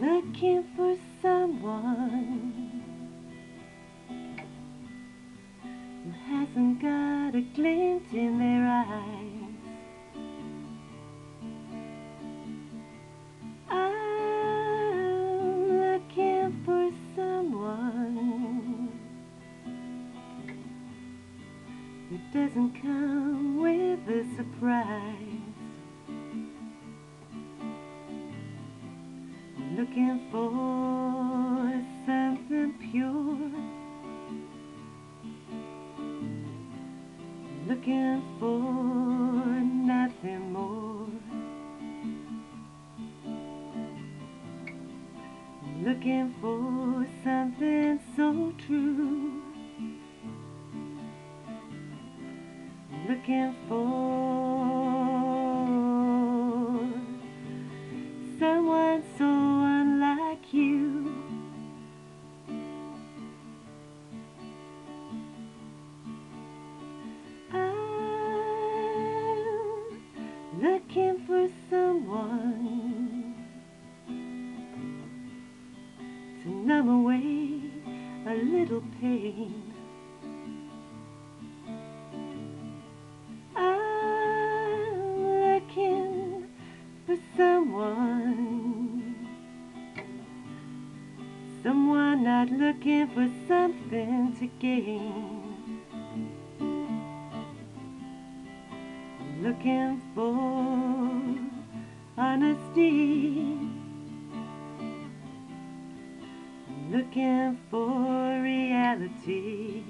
looking for someone who hasn't got a glint in their eyes. I'm looking for someone who doesn't come with a surprise. Looking for something pure. Looking for nothing more. Looking for something numb away a little pain. I'm looking for someone, someone not looking for something to gain. Looking for honesty. For reality.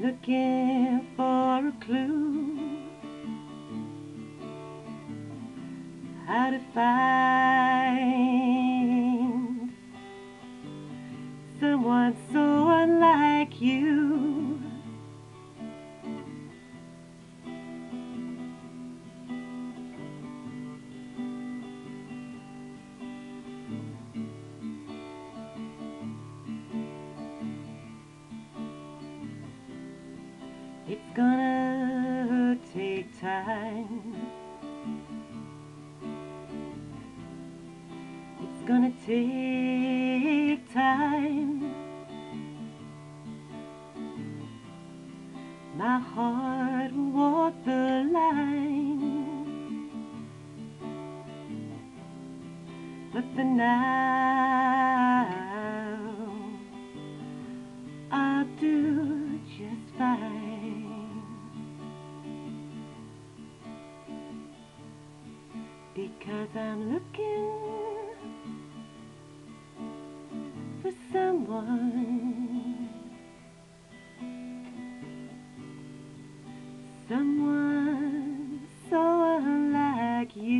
Looking for a clue. How to find someone so unlike you. It's gonna take time. It's gonna take time. My heart will walk the line. But for now, Cause I'm looking for someone. Someone so unlike you.